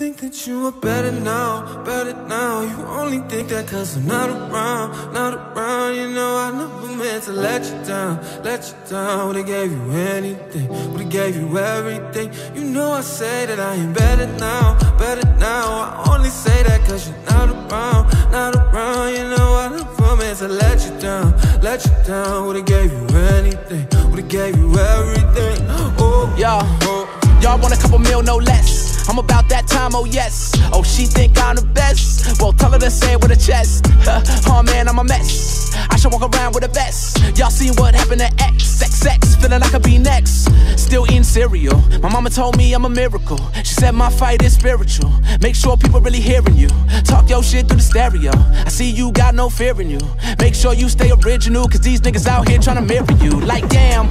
think that you are better now, better now. You only think that cause I'm not around, not around. You know I never meant to let you down, let you down. Would've gave you anything, would've gave you everything. You know I say that I am better now, better now. I only say that cause you're not around, not around. You know I never meant to let you down, let you down. Would've gave you anything, would've gave you everything. Oh, Yo, oh. y'all want a couple mil, no less. I'm about that time, oh yes. Oh, she think I'm the best. Well, tell her to say it with a chest. oh man, I'm a mess. I should walk around with a vest. Y'all seen what happened to X? XX, feeling like I be next. Still eating cereal. My mama told me I'm a miracle. She said my fight is spiritual. Make sure people really hearing you. Talk your shit through the stereo. I see you got no fear in you. Make sure you stay original, cause these niggas out here trying to mirror you. Like damn,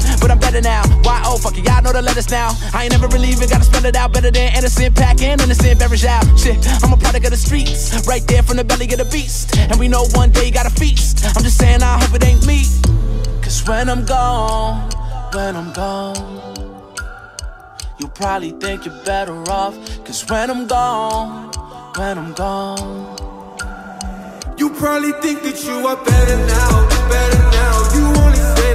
better now. Why oh fuck it, y'all know the letters now. I ain't never really even gotta spell it out better than innocent pack and innocent beverage out. Shit, I'm a product of the streets, right there from the belly of the beast. And we know one day you gotta feast. I'm just saying, I hope it ain't me. Cause when I'm gone, when I'm gone, you probably think you're better off. Cause when I'm gone, when I'm gone. You probably think that you are better now, better now. You only say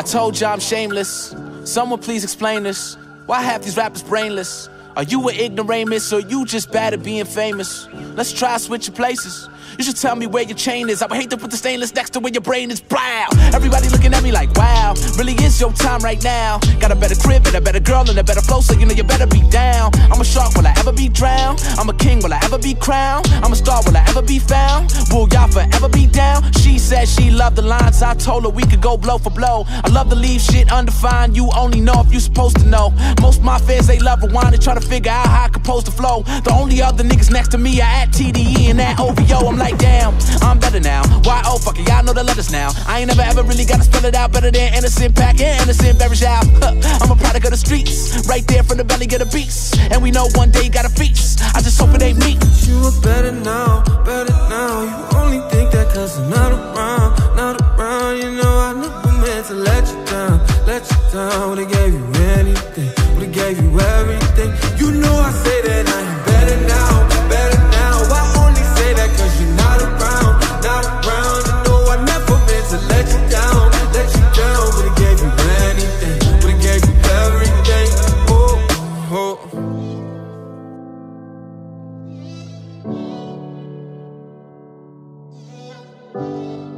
I told you I'm shameless. Someone please explain this. Why half these rappers brainless? Are you an ignoramus or you just bad at being famous? Let's try switching places. You should tell me where your chain is. I would hate to put the stainless next to where your brain is. Blow. Everybody looking at me like, wow, really is your time right now. Got a better crib and a better girl and a better flow, so you know you better be down. I'm a shark, will I ever be drowned? I'm a king, will I ever be crowned? I'm a star, will I ever be found? Will y'all forever be down? She said she loved the lines. I told her we could go blow for blow. I love to leave shit undefined. You only know if you supposed to know. Most my fans, they love rewind and try to figure out how I compose the flow. The only other niggas next to me are at TDE and at OVO. I'm like, damn, I'm better now. Why, oh, fuck it, y'all know the letters now. I ain't never ever really gotta spell it out better than innocent pack and innocent beverage out. Huh, I'm a product of the streets, right there from the belly of the beast. And we know one day you gotta feast. I just hope it ain't me. You are better now, better now. You only think that cause I'm not around, not around. You know I never meant to let you down, let you down. Would've gave you anything, would've gave you everything. You know I say that I Thank